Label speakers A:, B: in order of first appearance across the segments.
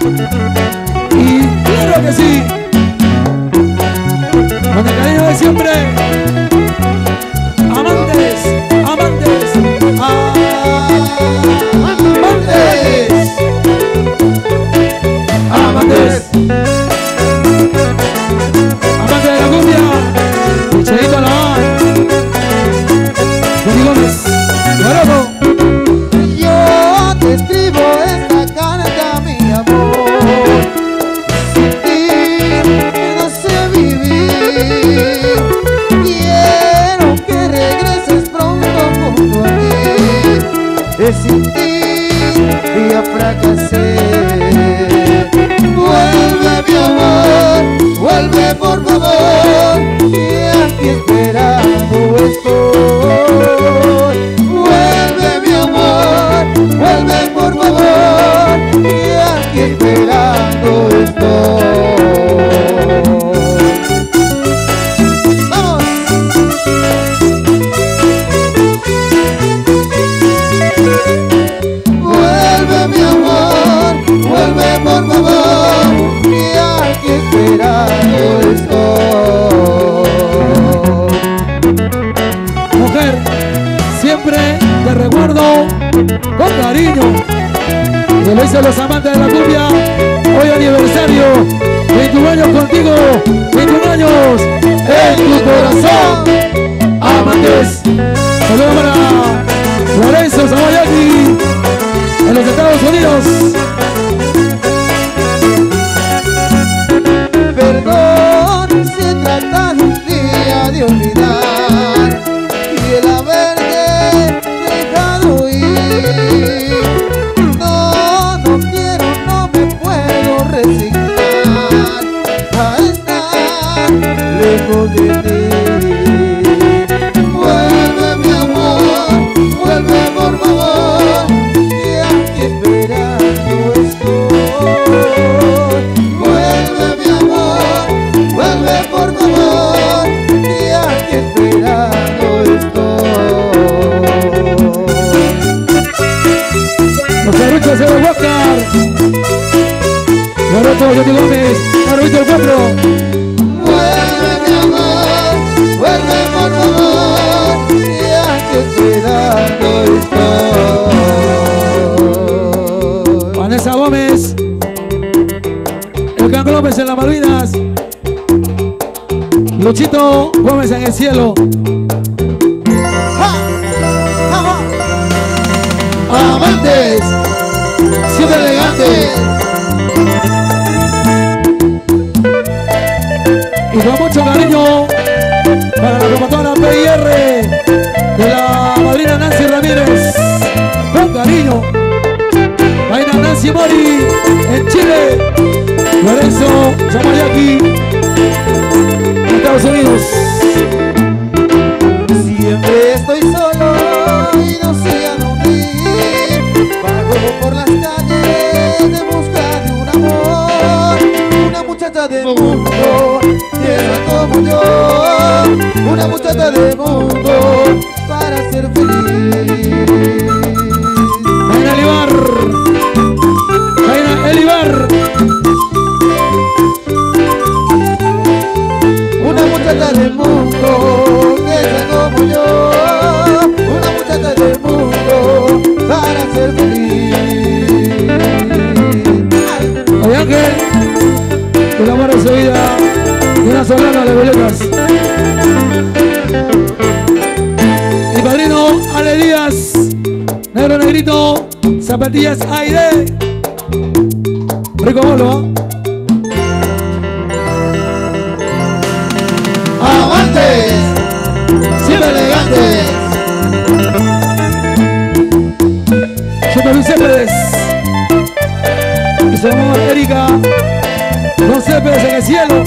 A: Y claro que sí. Con el cariño de siempre. Amantes, amantes, amantes.
B: Vuelve, mi amor, vuelve por favor.
A: Los amantes de la cumbia. Hoy aniversario, 21 años contigo, 21 años en tu corazón. Amantes, saludos para Lorenzo Sabayaki en los Estados Unidos. Luchito Gómez en el cielo.
B: Amantes,
A: siempre elegantes. Y con mucho cariño para la promotora PIR de la madrina Nancy Ramírez, con cariño, Vaina Nancy Mori en Chile, Lorenzo en Estados
B: siempre estoy solo y no sé a dónde. Vago por las calles de busca de un amor, una muchacha del mundo, tierra como yo, una muchacha del mundo
A: Zapatillas aire. Rico bolo.
B: Amantes, siempre elegantes.
A: Yo Luis Céspedes. Mi amor Erika. Don Céspedes en el cielo.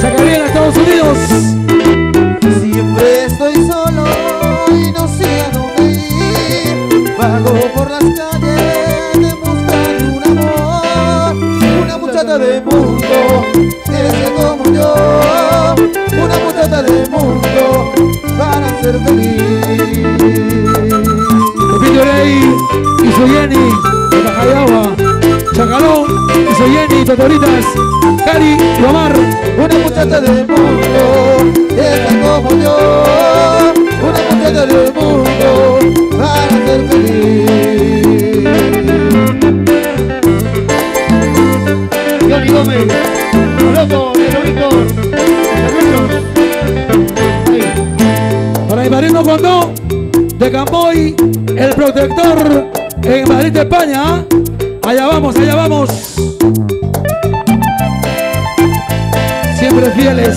A: Chacaría en Estados Unidos.
B: Siempre estoy solo y no sé a dónde ir. Vago por las calles de un amor. Una muchacha del mundo,
A: Dani, Totoritas, Cari y Omar.
B: Una muchacha del mundo, esa como yo. Una muchacha del mundo, para ser feliz.
C: Johnny Gómez, loco, Víctor.
A: Para Ibarino Condó, de Camboy, el protector en Madrid, España. Allá vamos, allá vamos. Siempre fieles.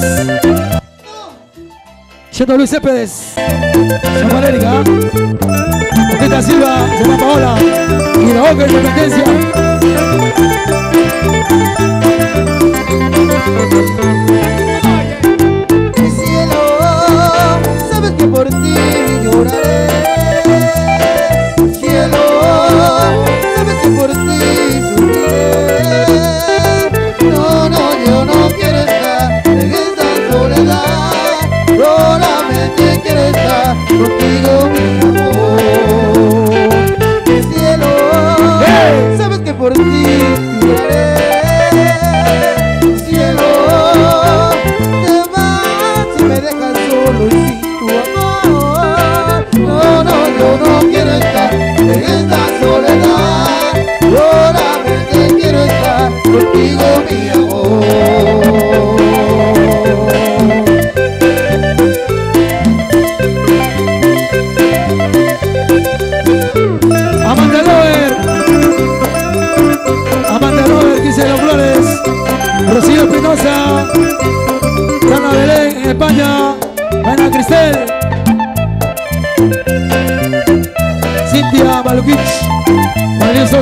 A: Cheto Luis Céspedes, San Erika, Oteta Silva, San Paola y la Boca Independencia.
B: Mi cielo, sabes que por ti por ti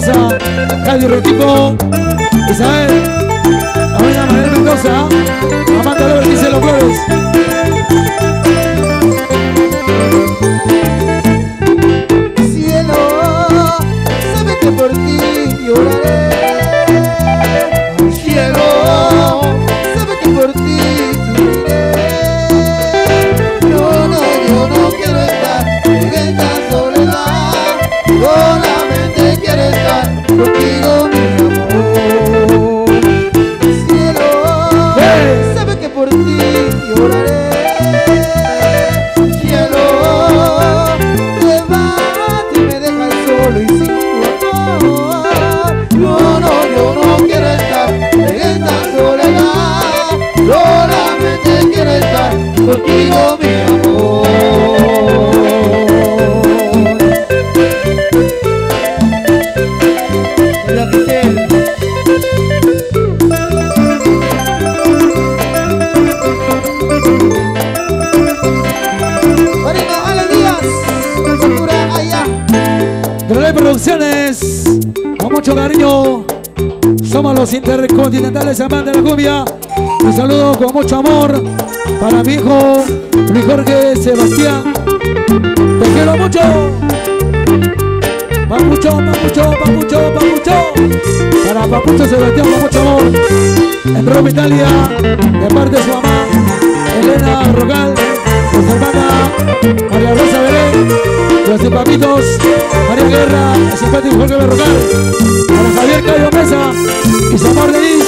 A: Sosa. Cádiz Rotipo. Isabel. Avenida Manuel Mendoza. Amanda Lover, Gisela Flores. Mucho cariño, somos los intercontinentales amantes de la cumbia. Un saludo con mucho amor para mi hijo Luis Jorge Sebastián. Te quiero mucho. Papucho, papucho, papucho, papucho. Para Papucho Sebastián con mucho amor. En Roma, Italia, de parte de su mamá, Elena Rogal, su hermana María Rosa de papitos, María Guerra, el simpático Jorge Berrocal, para Javier Cayo Mesa amor Denis,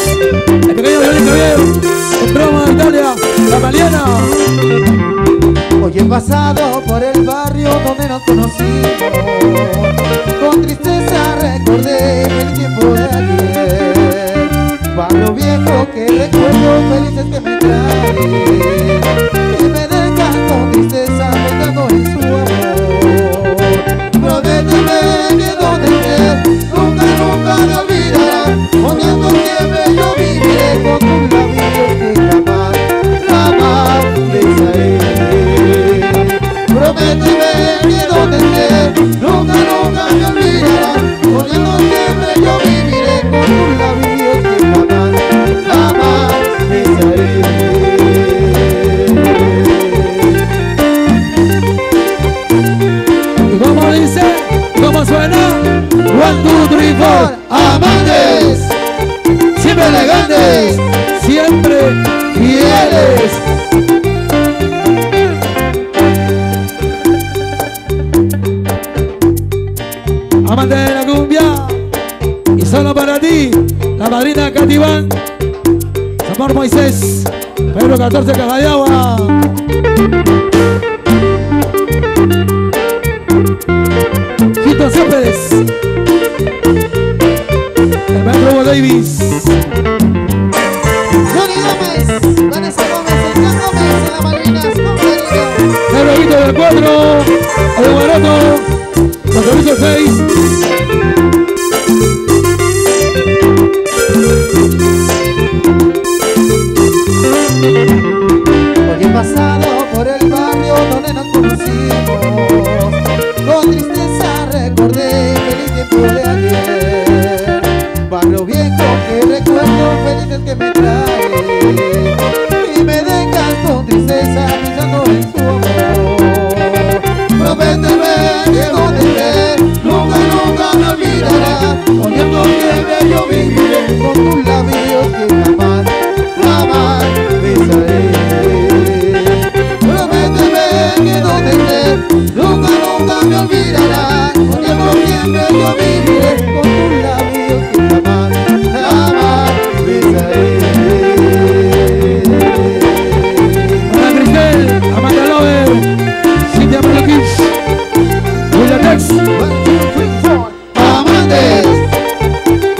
A: el pequeño León Javier, en Roma, Italia, la Maliana.
B: Hoy he pasado por el barrio donde nos conocimos. Con tristeza recordé el tiempo de ayer. Barrio viejo que recuerdo felices que me trae.
A: Amante de la cumbia, y solo para ti, la
B: madrina Katy Van, Zamor Moisés, Pedro 14 Caja de Agua. Quito Céspedes. El Davis. Del 4. El Servicios 6.
A: Nunca, nunca me olvidarás Soñando siempre yo viviré con tus labios que jamás, jamás besaré
B: Ana Cristel, Amanda Lover, Cintia Malukich, William Dex,
A: Amantes,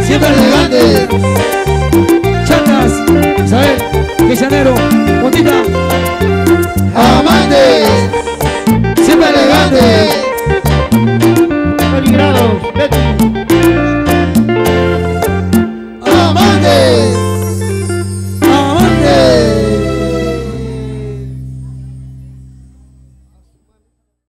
A: siempre elegantes
B: Chatas, Isabel, Quesanero,
C: Peligrados, Betty.